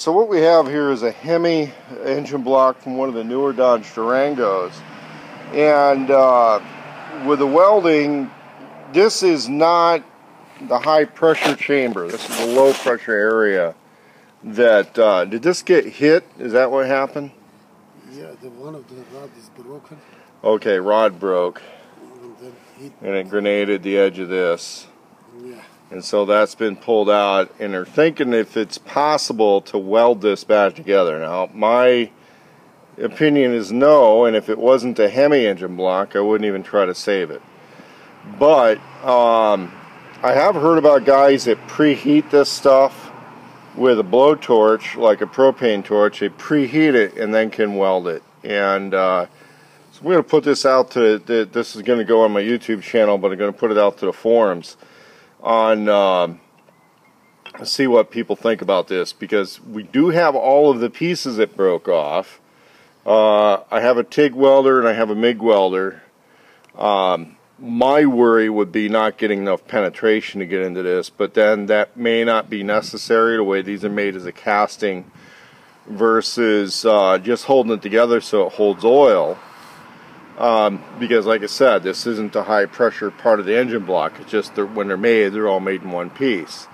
Alright, so what we have here is a Hemi engine block from one of the newer Dodge Durangos. And uh, with the welding, this is not the high pressure chamber. This is a low pressure area. That uh, did this get hit? Is that what happened? Yeah, the one of the rod is broken. Okay, rod broke. And then hit. And it grenaded the edge of this. Yeah. And so that's been pulled out, and they're thinking if it's possible to weld this back together. Now, my opinion is no, and if it wasn't a Hemi engine block, I wouldn't even try to save it. But um, I have heard about guys that preheat this stuff with a blowtorch, like a propane torch. They preheat it and then can weld it. And uh, so we're going to put this out to, this is going to go on my YouTube channel, but I'm going to put it out to the forums on um, see what people think about this because we do have all of the pieces that broke off. Uh, I have a TIG welder and I have a MIG welder. Um, my worry would be not getting enough penetration to get into this, but then that may not be necessary the way these are made as a casting versus uh, just holding it together so it holds oil. Um, because like I said, this isn't a high pressure part of the engine block. It's just they're, when they're made, they're all made in one piece.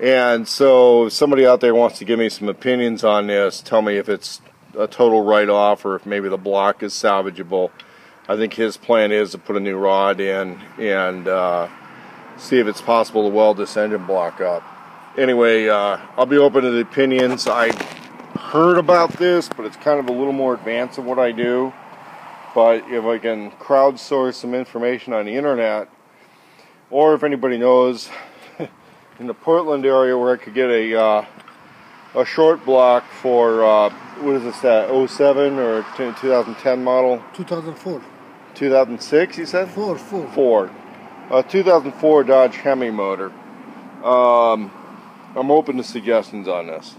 And so if somebody out there wants to give me some opinions on this, tell me if it's a total write-off or if maybe the block is salvageable. I think his plan is to put a new rod in and uh, see if it's possible to weld this engine block up. Anyway, uh, I'll be open to the opinions. I heard about this, but it's kind of a little more advanced than what I do. But if I can crowdsource some information on the internet, or if anybody knows in the Portland area where I could get a uh, a short block for uh, what is this that 07 or 2010 model? 2004 2006 you said? Four four. Four a 2004 Dodge Hemi motor. Um, I'm open to suggestions on this